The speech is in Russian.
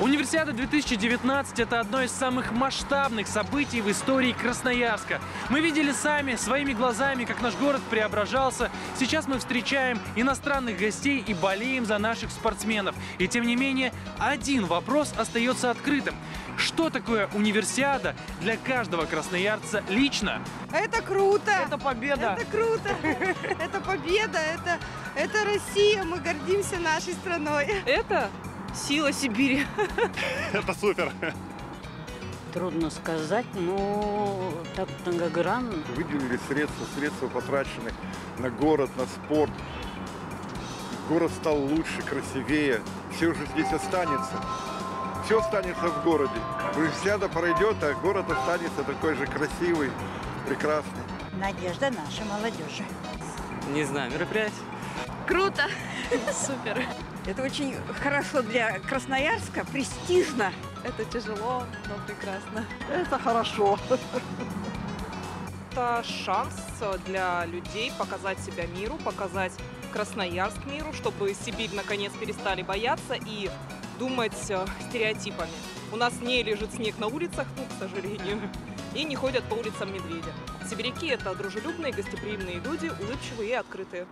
Универсиада 2019 – это одно из самых масштабных событий в истории Красноярска. Мы видели сами, своими глазами, как наш город преображался. Сейчас мы встречаем иностранных гостей и болеем за наших спортсменов. И тем не менее, один вопрос остается открытым. Что такое универсиада для каждого красноярца лично? Это круто! Это победа! Это круто! Это победа! Это, это Россия! Мы гордимся нашей страной! Это сила Сибири. Это супер. Трудно сказать, но так многогранно. Выделили средства, средства потрачены на город, на спорт. Город стал лучше, красивее. Все уже здесь останется. Все останется в городе. Универсиада пройдет, а город останется такой же красивый, прекрасный. Надежда нашей молодежи. Не знаю, мероприятие. Круто! Супер! Это очень хорошо для Красноярска, престижно. Это тяжело, но прекрасно. Это хорошо. Это шанс для людей показать себя миру, показать Красноярск миру, чтобы Сибирь наконец перестали бояться и думать э, стереотипами. У нас не лежит снег на улицах, ну, к сожалению, и не ходят по улицам медведи. Сибиряки – это дружелюбные, гостеприимные люди, улыбчивые и открытые.